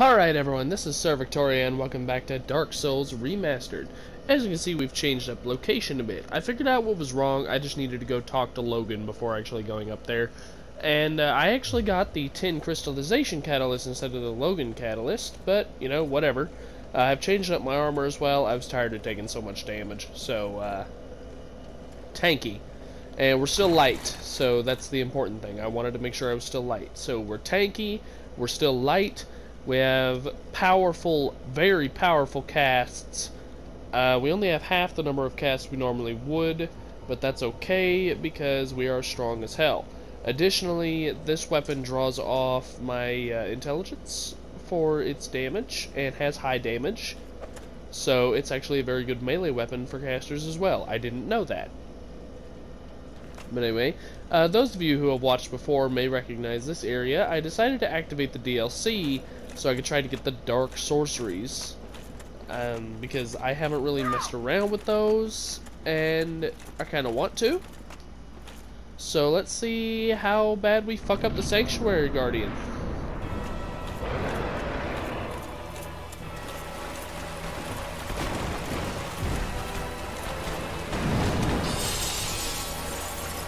Alright everyone, this is Syr Victoria and welcome back to Dark Souls Remastered. As you can see, we've changed up location a bit. I figured out what was wrong, I just needed to go talk to Logan before actually going up there. And uh, I actually got the Tin Crystallization Catalyst instead of the Logan Catalyst, but, you know, whatever. Uh, I've changed up my armor as well, I was tired of taking so much damage, so, uh, tanky. And we're still light, so that's the important thing. I wanted to make sure I was still light. So we're tanky, we're still light, we have powerful, very powerful casts. Uh, we only have half the number of casts we normally would, but that's okay because we are strong as hell. Additionally, this weapon draws off my uh, intelligence for its damage and has high damage. So it's actually a very good melee weapon for casters as well. I didn't know that. But anyway, uh, those of you who have watched before may recognize this area. I decided to activate the DLC so I could try to get the dark sorceries. Um, because I haven't really messed around with those, and I kind of want to. So let's see how bad we fuck up the Sanctuary Guardian.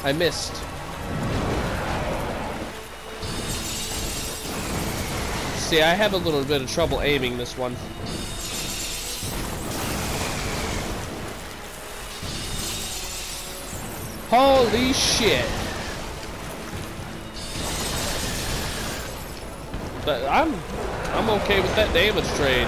I missed. See, I have a little bit of trouble aiming this one. Holy shit! But I'm I'm okay with that damage trade.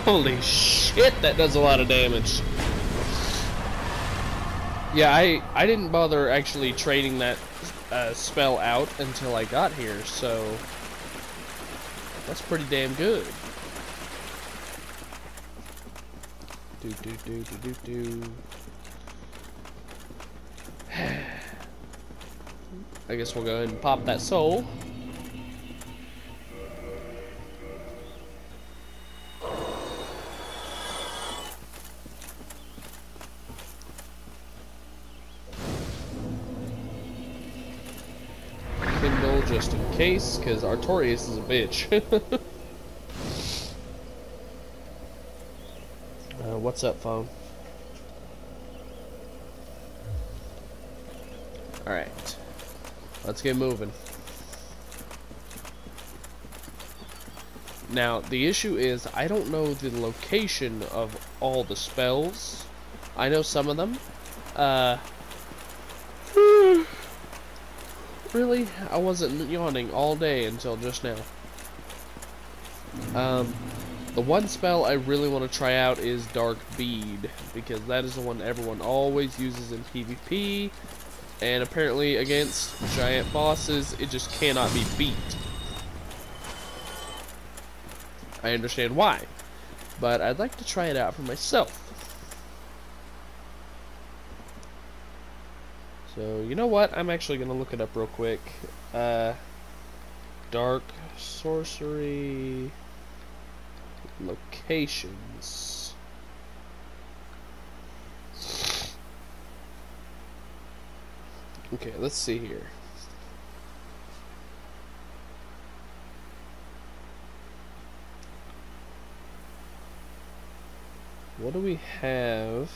Holy shit, that does a lot of damage. Yeah, I, I didn't bother actually trading that uh, spell out until I got here, so that's pretty damn good. Do do do do do do. I guess we'll go ahead and pop that soul. Case, because Artorias is a bitch. uh, what's up, phone? Alright. Let's get moving. Now, the issue is, I don't know the location of all the spells. I know some of them. Uh, Really? I wasn't yawning all day until just now. Um, the one spell I really want to try out is Dark Bead, because that is the one everyone always uses in PvP, and apparently against giant bosses, it just cannot be beat. I understand why, but I'd like to try it out for myself. So, you know what? I'm actually going to look it up real quick. Uh, dark sorcery locations. Okay, let's see here. What do we have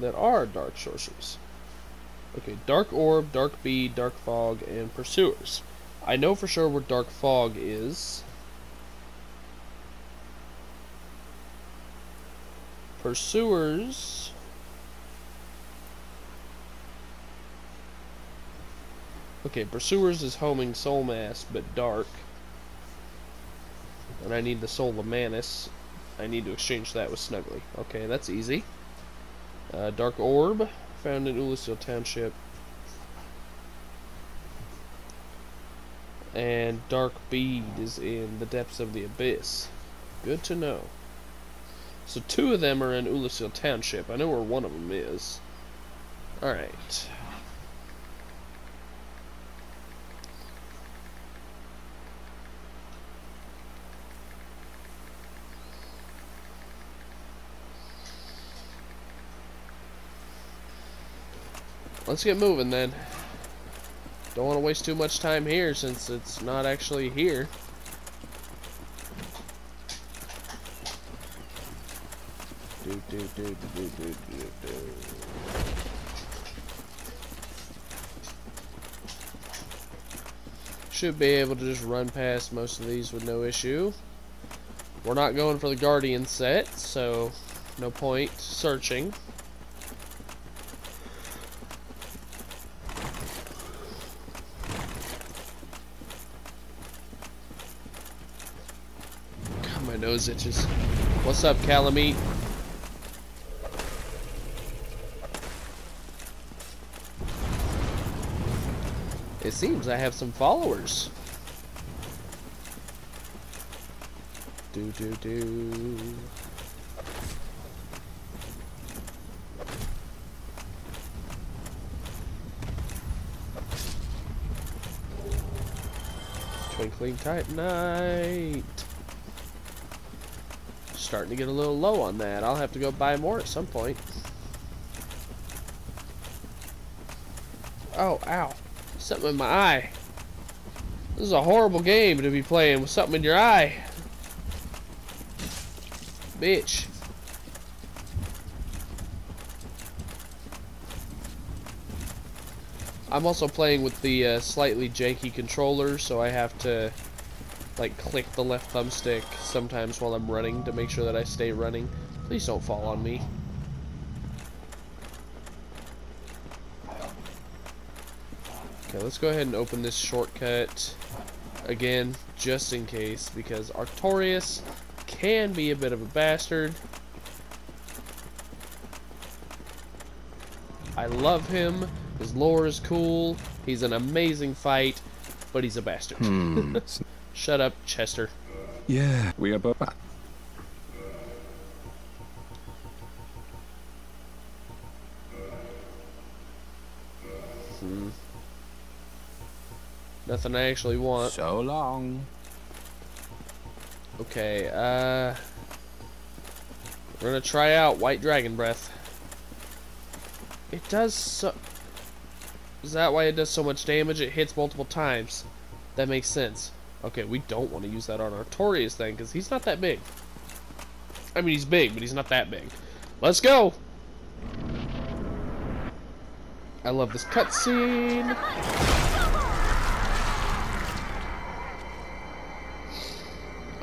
that are dark sorceries? Okay, Dark Orb, Dark Bead, Dark Fog, and Pursuers. I know for sure what Dark Fog is. Pursuers... Okay, Pursuers is homing Soul Mass, but dark. And I need the Soul of Manus. I need to exchange that with Snuggly. Okay, that's easy. Uh, dark Orb found in Oolacile Township. And Dark Bead is in the depths of the abyss. Good to know. So two of them are in Oolacile Township. I know where one of them is. Alright. Let's get moving then. Don't want to waste too much time here since it's not actually here. Do, do, do, do, do, do, do. Should be able to just run past most of these with no issue. We're not going for the Guardian set, so no point searching. God, my nose itches. What's up, Calamite? It seems I have some followers. Do do do. Twinkling Titanite. Starting to get a little low on that. I'll have to go buy more at some point. Oh, ow. Something in my eye. This is a horrible game to be playing with something in your eye. Bitch. I'm also playing with the uh, slightly janky controller, so I have to like click the left thumbstick sometimes while I'm running to make sure that I stay running. Please don't fall on me. Okay, let's go ahead and open this shortcut again, just in case, because Artorias can be a bit of a bastard. I love him. His lore is cool. He's an amazing fight, but he's a bastard. Hmm. Shut up, Chester. yeah, we are both. Hmm. Nothing I actually want. So long. Okay, uh... We're gonna try out White Dragon Breath. It does so... Is that why it does so much damage? It hits multiple times. That makes sense. Okay, we don't want to use that on Artorias then, because he's not that big. I mean, he's big, but he's not that big. Let's go! I love this cutscene.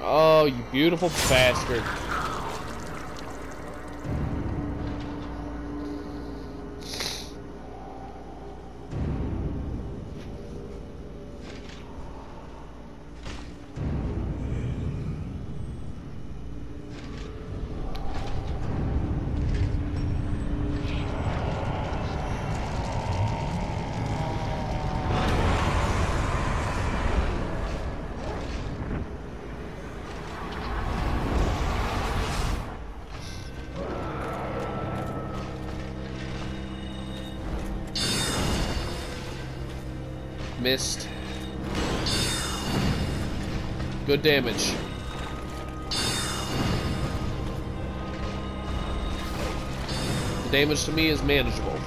Oh, you beautiful bastard. Missed. Good damage. The damage to me is manageable.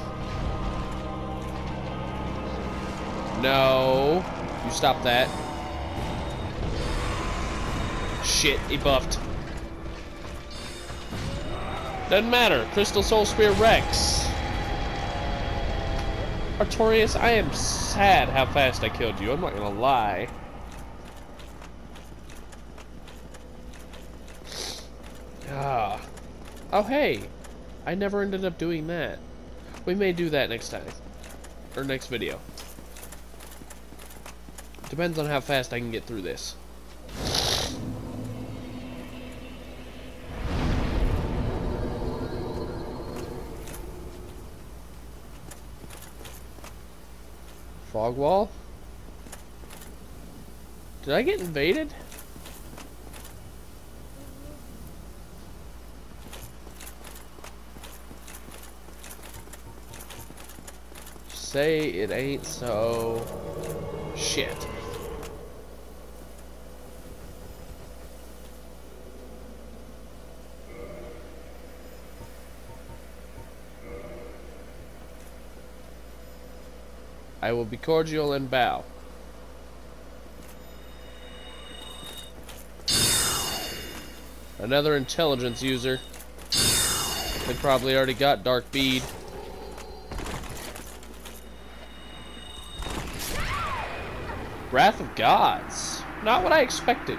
No. You stop that. Shit, he buffed. Doesn't matter. Crystal Soul Spear Rex. Artorias, I am sad how fast I killed you. I'm not gonna lie. Ah. Oh, hey. I never ended up doing that. We may do that next time. Or next video. Depends on how fast I can get through this. Fog wall? Did I get invaded? Say it ain't so. Shit. I will be cordial and bow. Another intelligence user. They probably already got Dark Bead. Wrath of Gods. Not what I expected.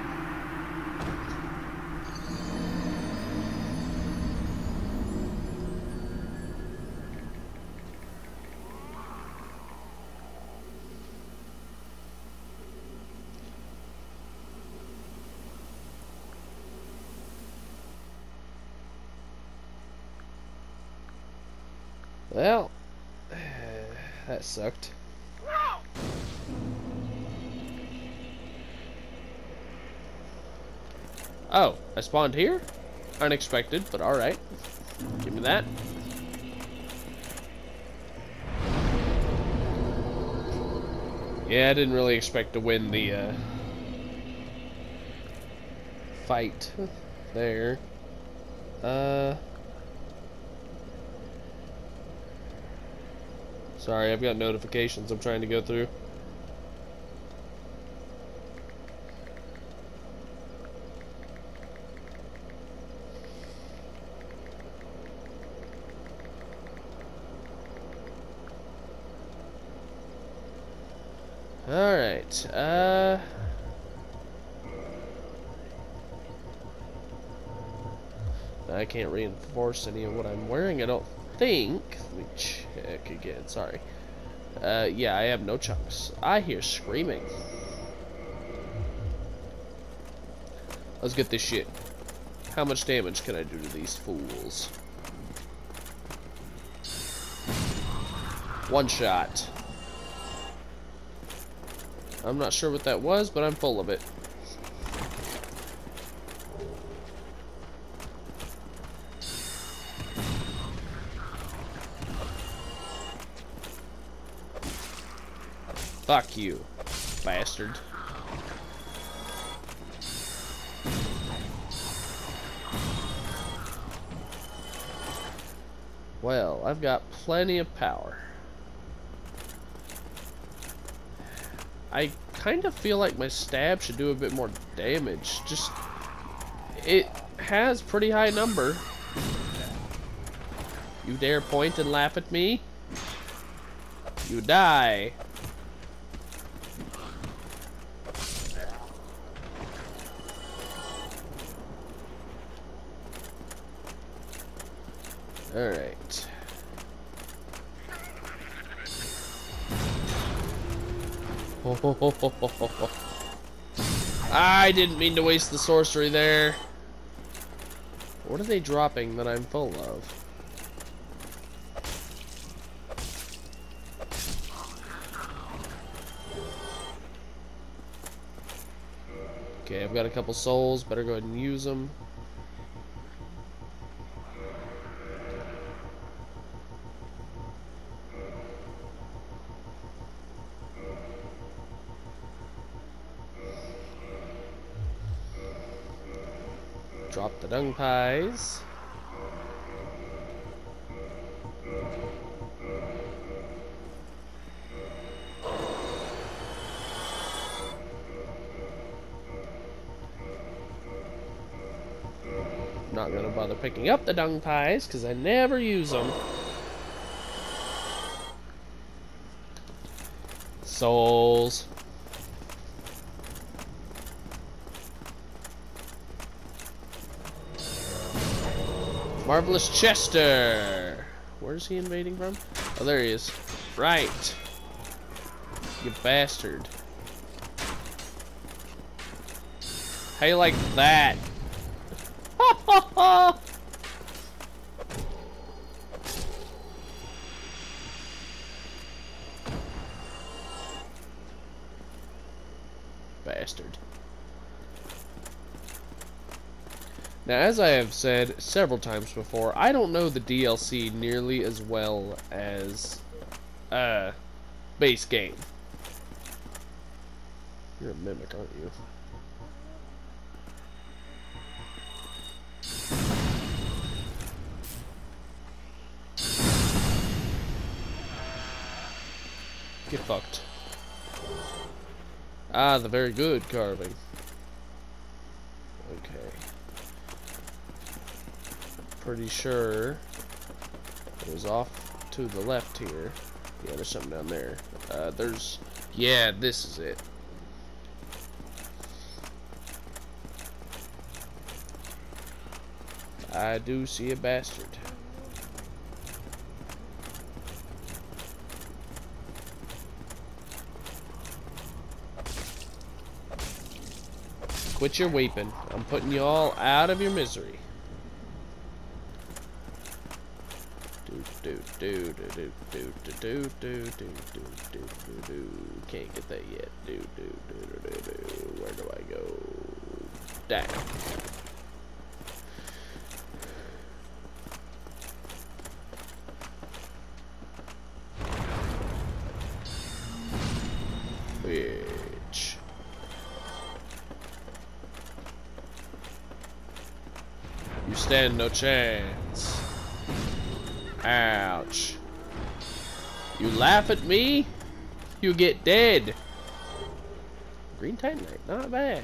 Well, that sucked. Oh, I spawned here? Unexpected, but alright. Give me that. Yeah, I didn't really expect to win the uh, fight there. Uh... Sorry, I've got notifications I'm trying to go through. Alright, uh... I can't reinforce any of what I'm wearing, I don't think... Let me check again, sorry. Uh, yeah, I have no chunks. I hear screaming. Let's get this shit. How much damage can I do to these fools? One shot. I'm not sure what that was, but I'm full of it. Fuck you, bastard. Well, I've got plenty of power. I kind of feel like my stab should do a bit more damage. Just, it has pretty high number. You dare point and laugh at me? You die. Alright. I didn't mean to waste the sorcery there. What are they dropping that I'm full of? Okay, I've got a couple souls. Better go ahead and use them. Dung pies. Not gonna bother picking up the dung pies because I never use them. Souls. Marvelous Chester! Where's he invading from? Oh, there he is. Right. You bastard. How you like that? Bastard. Now, as I have said several times before, I don't know the DLC nearly as well as uh, base game. You're a mimic, aren't you? Get fucked. Ah, the very good carving. Okay. Pretty sure it was off to the left here. Yeah, there's something down there. Uh, there's... Yeah, this is it. I do see a bastard. Quit your weeping. I'm putting you all out of your misery. Do do do do do do do do do do do do do. Can't get that yet. Do do do do do do. Where do I go? Down. Bitch. You stand no chance. Ouch. You laugh at me, you get dead. Green Titanite, not bad.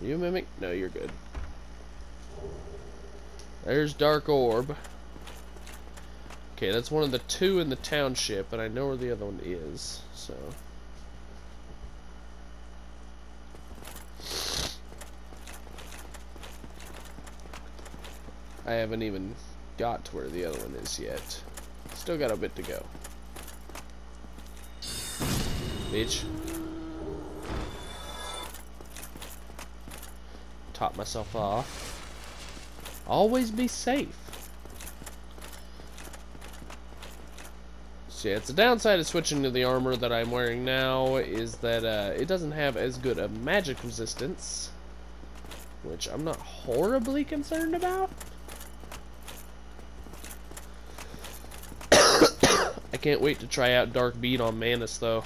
Are you a mimic? No, you're good. There's Dark Orb. Okay, that's one of the two in the township, and I know where the other one is, so... I haven't even got to where the other one is yet. Still got a bit to go. Bitch. Top myself off. Always be safe. Yeah, it's a downside of switching to the armor that I'm wearing now is that uh, it doesn't have as good a magic resistance, which I'm not horribly concerned about. I can't wait to try out Dark Bead on Manus though.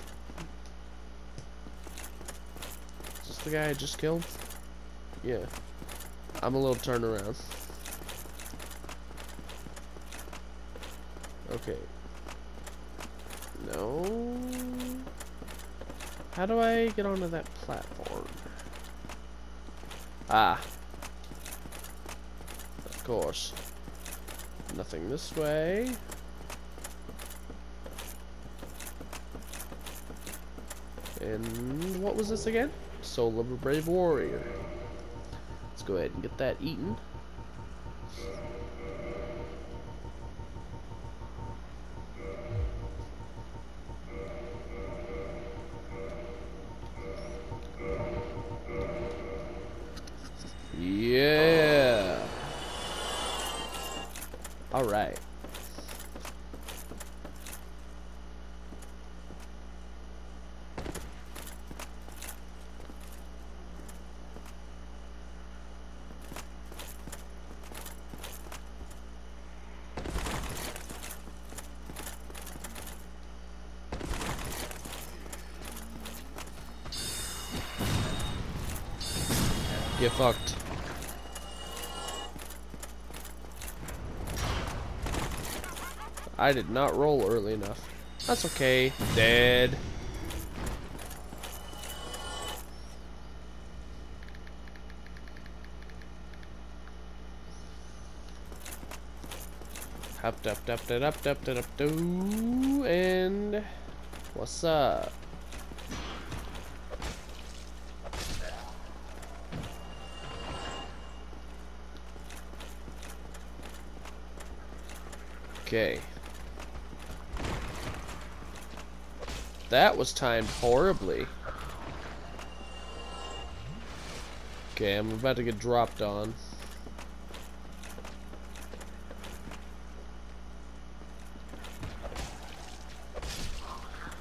Is this the guy I just killed? Yeah. I'm a little turned around. Okay. No. How do I get onto that platform? Ah. Of course. Nothing this way. And what was this again? Soul of a Brave Warrior. Let's go ahead and get that eaten. Get fucked. I did not roll early enough. That's okay. Dead. Up, up, up, up, up, up, up, up, and what's up? Okay. That was timed horribly. Okay, I'm about to get dropped on.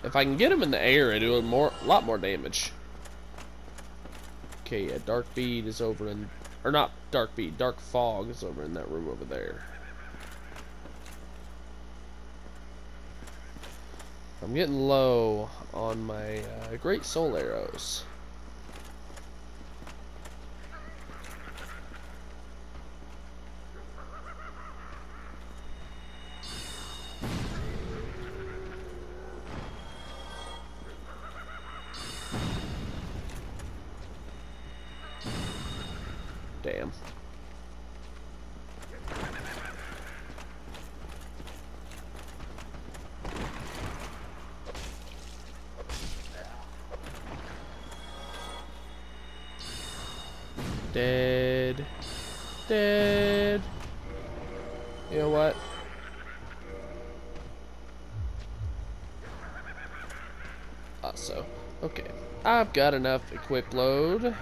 If I can get him in the air, I do a more, lot more damage. Okay, yeah, Dark Bead is over in, or not Dark Bead, Dark Fog is over in that room over there. I'm getting low on my uh, great soul arrows. Got enough equip load.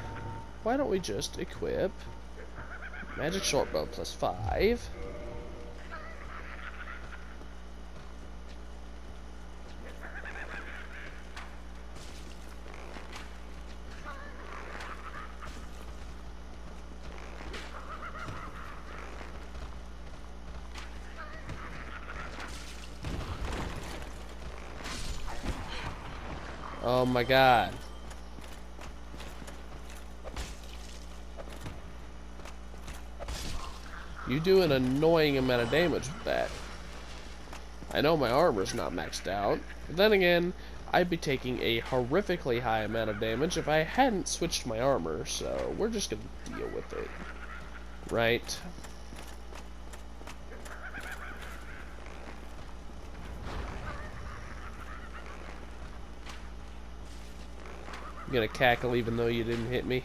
Why don't we just equip magic short bow plus five? Oh my god. You do an annoying amount of damage with that. I know my armor's not maxed out, but then again, I'd be taking a horrifically high amount of damage if I hadn't switched my armor, so we're just gonna deal with it. Right? You gonna cackle even though you didn't hit me?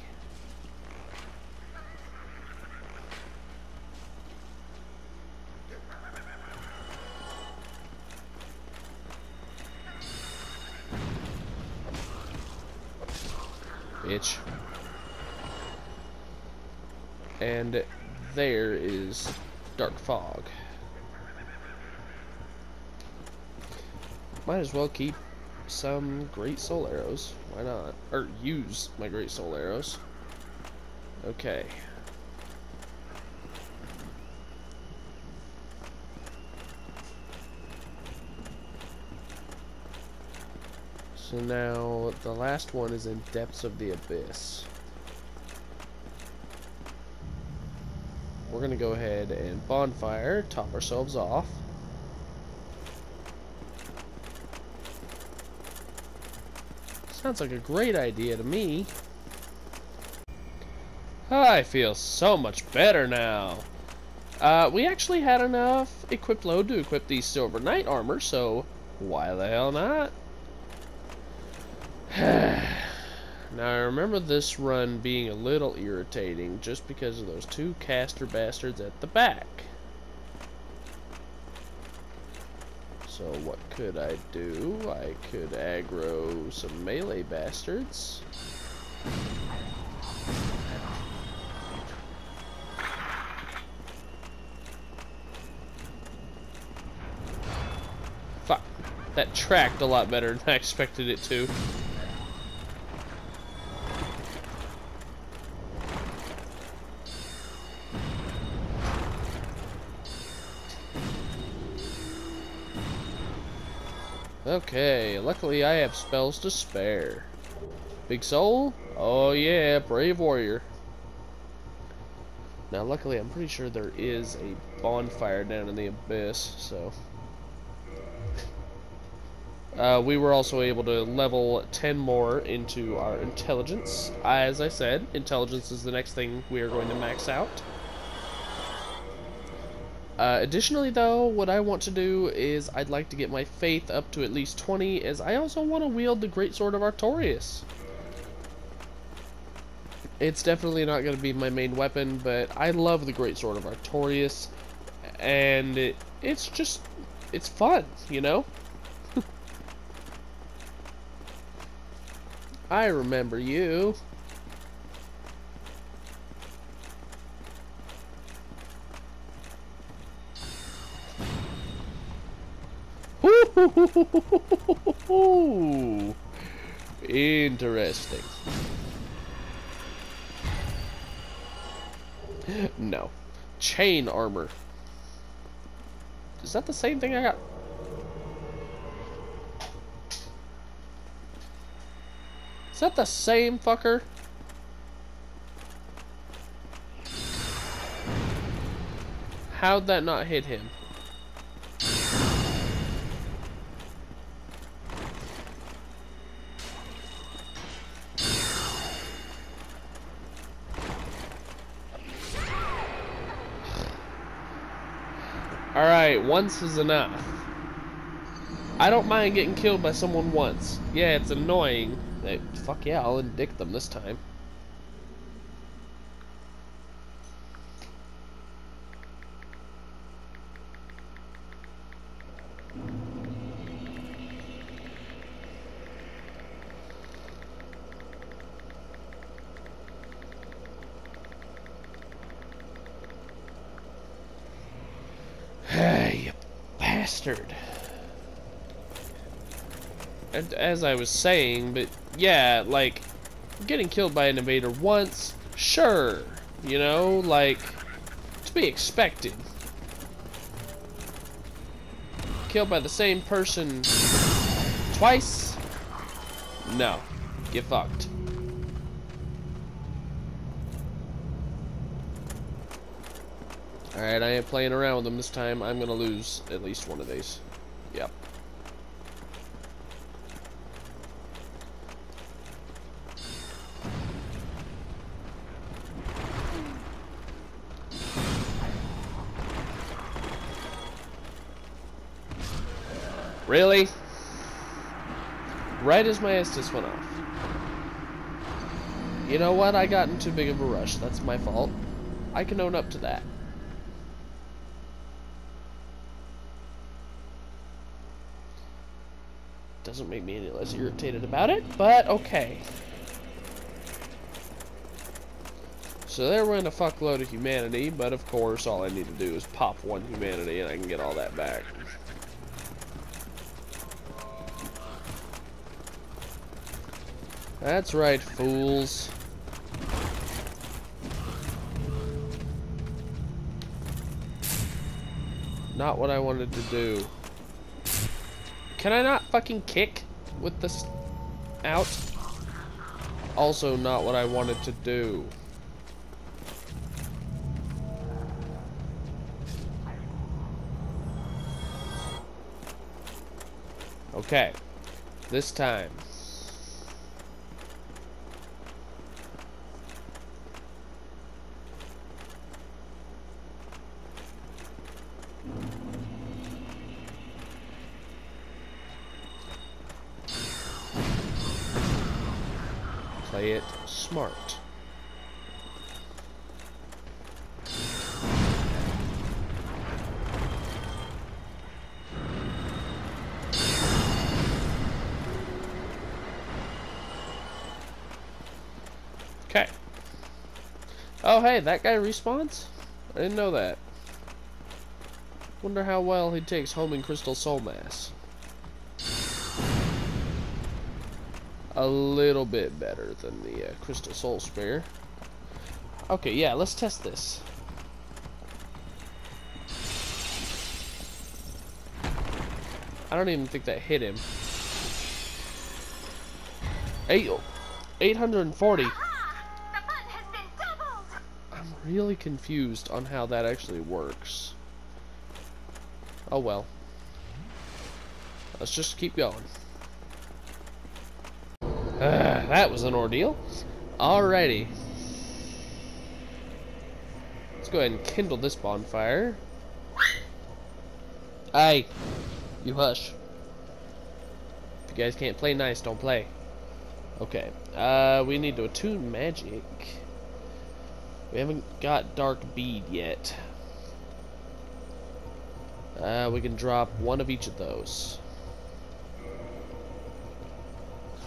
Bitch. And there is Dark Fog. Might as well keep some Great Soul Arrows. Why not? Or use my Great Soul Arrows. Okay. So now the last one is in Depths of the Abyss. We're gonna go ahead and bonfire, top ourselves off. Sounds like a great idea to me. I feel so much better now. Uh, we actually had enough equipped load to equip the Silver Knight armor, so why the hell not? Now I remember this run being a little irritating just because of those two caster bastards at the back. So what could I do? I could aggro some melee bastards. Fuck. That tracked a lot better than I expected it to. Okay, luckily I have spells to spare. Big soul? Oh yeah, brave warrior. Now luckily I'm pretty sure there is a bonfire down in the abyss, so... Uh, we were also able to level 10 more into our intelligence. As I said, intelligence is the next thing we are going to max out. Uh, additionally, though, what I want to do is I'd like to get my faith up to at least 20, as I also want to wield the Great Sword of Artorias. It's definitely not going to be my main weapon, but I love the Great Sword of Artorias, and it, it's just, it's fun, you know? I remember you. Interesting. No. Chain armor. Is that the same thing I got? Is that the same fucker? How'd that not hit him? Alright, once is enough. I don't mind getting killed by someone once. Yeah, it's annoying. Hey, fuck yeah, I'll indict them this time. Bastard. And as I was saying, but yeah, like, getting killed by an invader once, sure. You know, like, to be expected. Killed by the same person twice? No. Get fucked. Alright, I ain't playing around with them this time. I'm gonna lose at least one of these. Yep. Really? Right as my Estus went off. You know what? I got in too big of a rush. That's my fault. I can own up to that. Doesn't make me any less irritated about it, but okay. So there went a fuckload of humanity, but of course all I need to do is pop one humanity and I can get all that back. That's right, fools. Not what I wanted to do. Can I not fucking kick with this out? Also not what I wanted to do. Okay. This time. Play it smart. Okay. Oh, hey, that guy respawns? I didn't know that. Wonder how well he takes homing Crystal Soul Mass. A little bit better than the uh, Crystal Soul Spear. Okay, yeah, let's test this. I don't even think that hit him. Eight, 840. I'm really confused on how that actually works. Oh well. Let's just keep going. Uh, that was an ordeal. Alrighty. Let's go ahead and kindle this bonfire. Aye. You hush. If you guys can't play nice, don't play. Okay. Uh, we need to attune magic. We haven't got dark bead yet. Uh, we can drop one of each of those.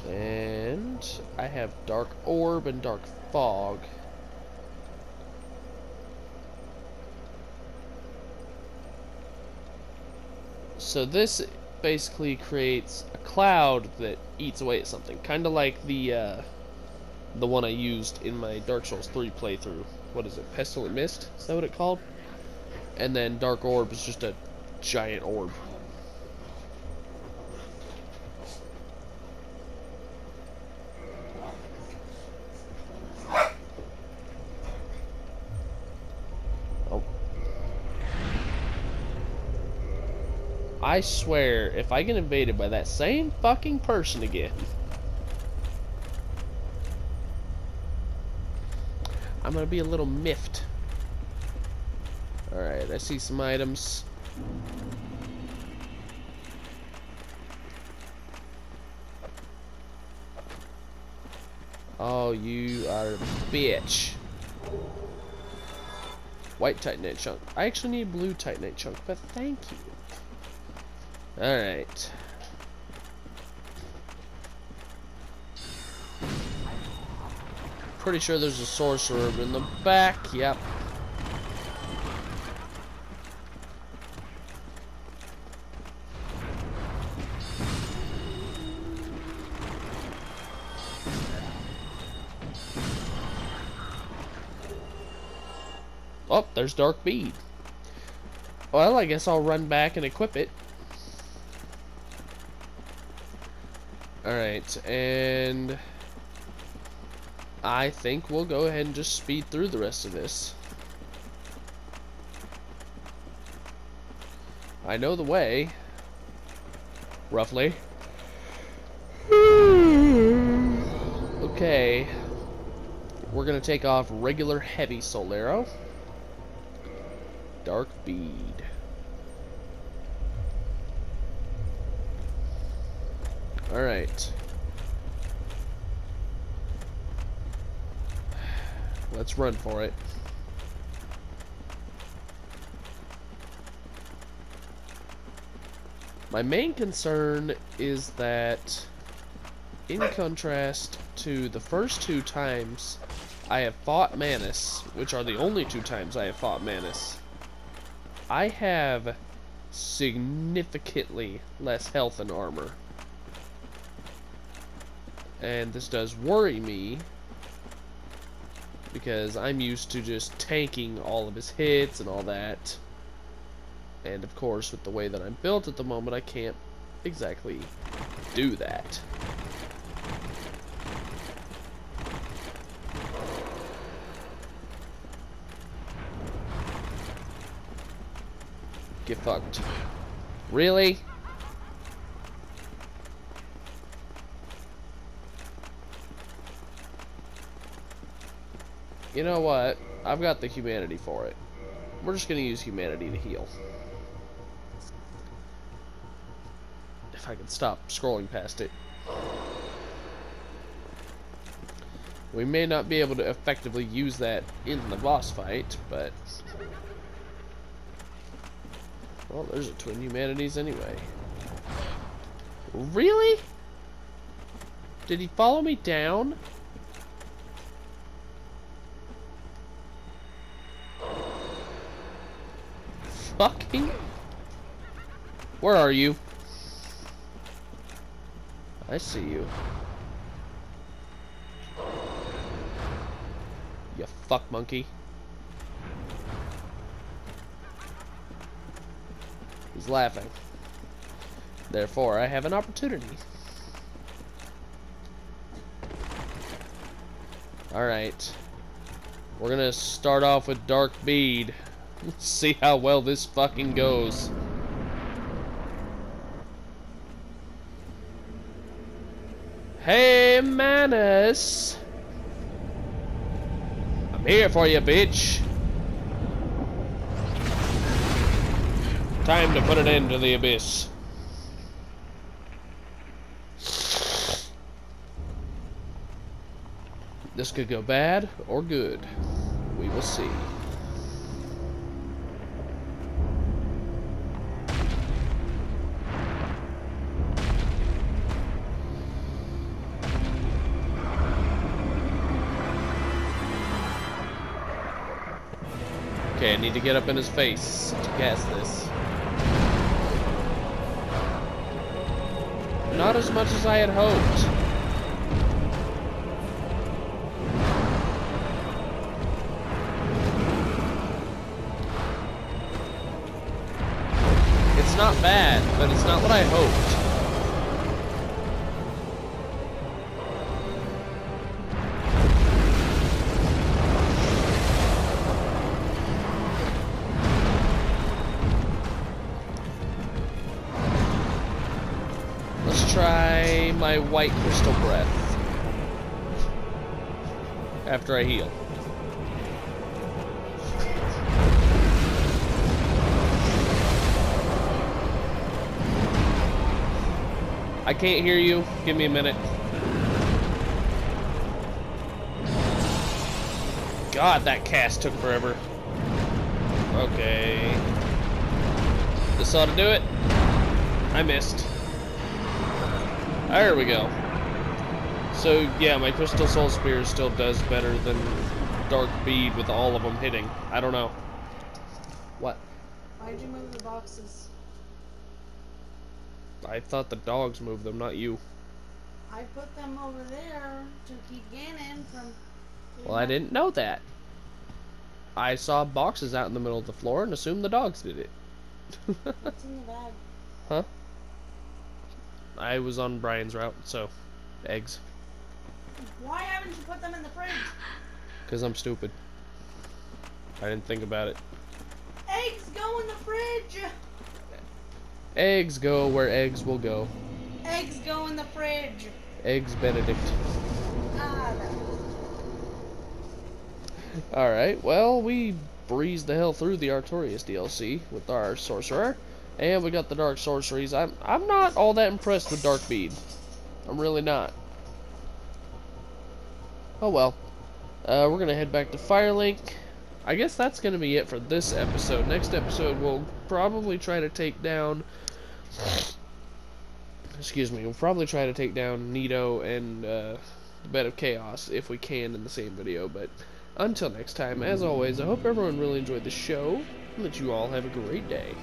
And I have Dark Orb and Dark Fog. So this basically creates a cloud that eats away at something, kind of like the uh, the one I used in my Dark Souls 3 playthrough. What is it? Pestilent Mist? Is that what it called? And then Dark Orb is just a giant orb. I swear, if I get invaded by that same fucking person again, I'm gonna be a little miffed. Alright, I see some items. Oh, you are a bitch. White Titanite chunk. I actually need blue Titanite chunk, but thank you. Alright. Pretty sure there's a sorcerer in the back. Yep. Oh, there's Dark Bead. Well, I guess I'll run back and equip it. Alright, and... I think we'll go ahead and just speed through the rest of this. I know the way. Roughly. Okay. We're gonna take off regular heavy Soul Arrow. Dark bead. Alright. Let's run for it. My main concern is that, in contrast to the first two times I have fought Manus, which are the only two times I have fought Manus, I have significantly less health and armor. And this does worry me because I'm used to just tanking all of his hits and all that. And of course, with the way that I'm built at the moment, I can't exactly do that. Get fucked. Really? You know what? I've got the humanity for it. We're just going to use humanity to heal. If I can stop scrolling past it. We may not be able to effectively use that in the boss fight, but... Well, there's a Twin Humanities anyway. Really? Did he follow me down? Fucking... Where are you? I see you. You fuck monkey. He's laughing. Therefore, I have an opportunity. Alright. We're gonna start off with Dark Bead. Let's see how well this fucking goes. Hey, Manus! I'm here for you, bitch! Time to put an end to the abyss. This could go bad or good. We will see. Need to get up in his face to cast this. Not as much as I had hoped. It's not bad, but it's not what I hoped. White crystal breath. After I heal. I can't hear you. Give me a minute. God, that cast took forever. Okay. This ought to do it. I missed. There we go. So, yeah, my Crystal Soul Spear still does better than Dark Bead with all of them hitting. I don't know. What? Why'd you move the boxes? I thought the dogs moved them, not you. I put them over there to keep Ganon from. Well, I didn't know that. I saw boxes out in the middle of the floor and assumed the dogs did it. What's in the bag? I was on Brian's route, so eggs. Why haven't you put them in the fridge? Because I'm stupid. I didn't think about it. Eggs go in the fridge! Eggs go where eggs will go. Eggs go in the fridge! Eggs Benedict. Ah, Alright, well, we breezed the hell through the Artorias DLC with our Sorcerer. And we got the Dark Sorceries. I'm, I'm not all that impressed with Dark Bead. I'm really not. Oh well. Uh, we're gonna head back to Firelink. I guess that's gonna be it for this episode. Next episode, we'll probably try to take down... Excuse me, we'll probably try to take down Nito and uh, the Bed of Chaos if we can in the same video, but... Until next time, as always, I hope everyone really enjoyed the show, and that you all have a great day.